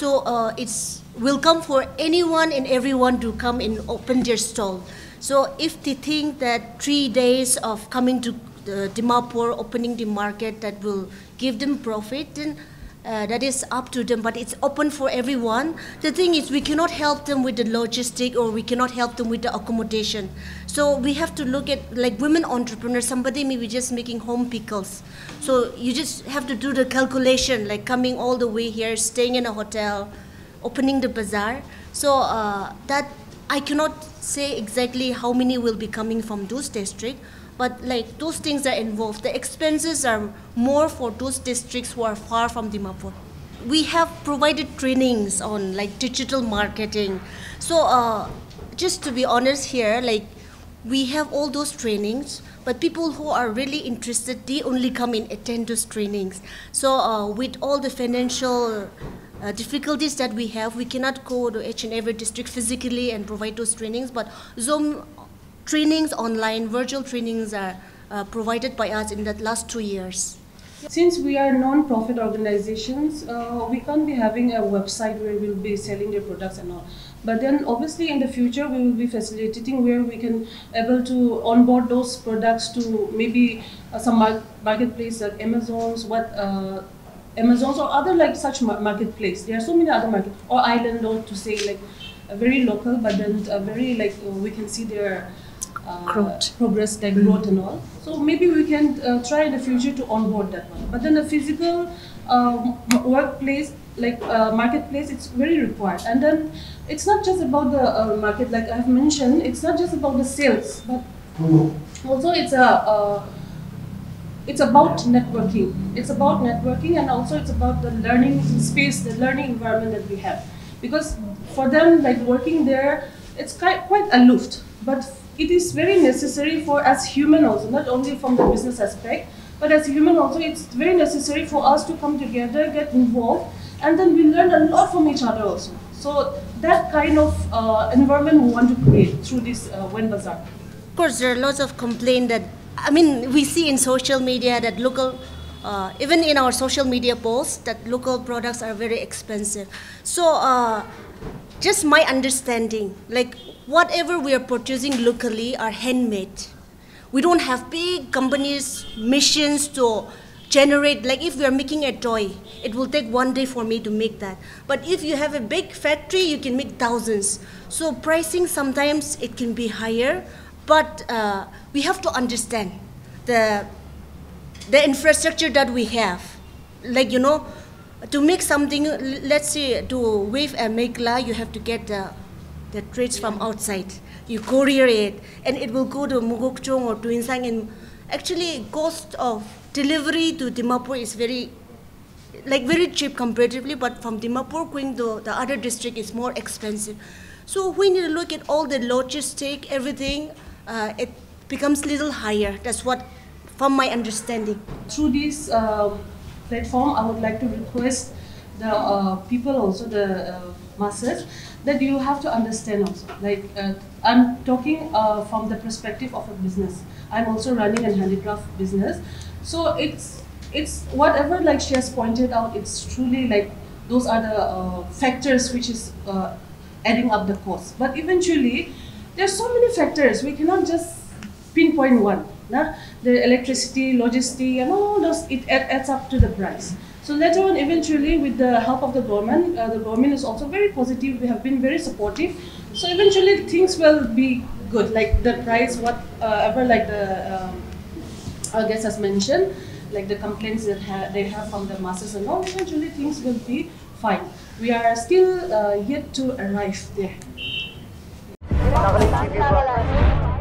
So uh, it's welcome for anyone and everyone to come and open their stall. So if they think that three days of coming to the Dimapur, opening the market, that will give them profit, then uh, that is up to them, but it's open for everyone. The thing is, we cannot help them with the logistic or we cannot help them with the accommodation. So we have to look at like women entrepreneurs, somebody maybe just making home pickles. So you just have to do the calculation, like coming all the way here, staying in a hotel, opening the bazaar. So uh, that I cannot say exactly how many will be coming from those districts but like those things are involved. The expenses are more for those districts who are far from Dimapur. We have provided trainings on like digital marketing. So uh, just to be honest here, like we have all those trainings, but people who are really interested, they only come and attend those trainings. So uh, with all the financial uh, difficulties that we have, we cannot go to each and every district physically and provide those trainings, but Zoom trainings online, virtual trainings are uh, provided by us in the last two years. Since we are non-profit organizations, uh, we can't be having a website where we'll be selling their products and all. But then obviously in the future we will be facilitating where we can able to onboard those products to maybe uh, some mar marketplace like Amazon's, what uh, Amazon's or other like such mar marketplace. There are so many other market or island or to say like very local, but then very like uh, we can see their uh, progress, like growth and all. So maybe we can uh, try in the future to onboard that one. But then the physical um, workplace, like uh, marketplace, it's very required. And then it's not just about the uh, market, like I've mentioned, it's not just about the sales, but also it's a uh, it's about networking. It's about networking and also it's about the learning space, the learning environment that we have. Because for them, like working there, it's quite, quite aloof. But it is very necessary for as human also, not only from the business aspect, but as human also, it's very necessary for us to come together, get involved, and then we learn a lot from each other also. So that kind of uh, environment we want to create through this uh, WENN Bazaar. Of course, there are lots of complaint that, I mean, we see in social media that local, uh, even in our social media posts, that local products are very expensive. So uh, just my understanding, like whatever we are producing locally are handmade. We don't have big companies, missions to generate, like if we are making a toy, it will take one day for me to make that. But if you have a big factory, you can make thousands. So pricing sometimes it can be higher, but uh, we have to understand the, the infrastructure that we have. Like, you know, to make something, let's say to wave a mekla, you have to get the the trades from outside. You courier it, and it will go to Mokokchung or Tuensang. And actually, cost of delivery to Dimapur is very, like very cheap comparatively. But from Dimapur going to the other district is more expensive. So we need to look at all the logistic, everything. Uh, it becomes little higher. That's what, from my understanding. Through this uh, platform, I would like to request the uh, people also, the uh, masses, that you have to understand also. Like uh, I'm talking uh, from the perspective of a business. I'm also running a handicraft business, so it's it's whatever like she has pointed out. It's truly like those are the uh, factors which is uh, adding up the cost. But eventually, there's so many factors. We cannot just pinpoint one. The electricity, logistics, and all those it adds up to the price. So later on, eventually, with the help of the government, uh, the government is also very positive. We have been very supportive. So eventually, things will be good. Like the price, whatever, like the um, our guest has mentioned, like the complaints that ha they have from the masses and all. Eventually, things will be fine. We are still uh, yet to arrive there.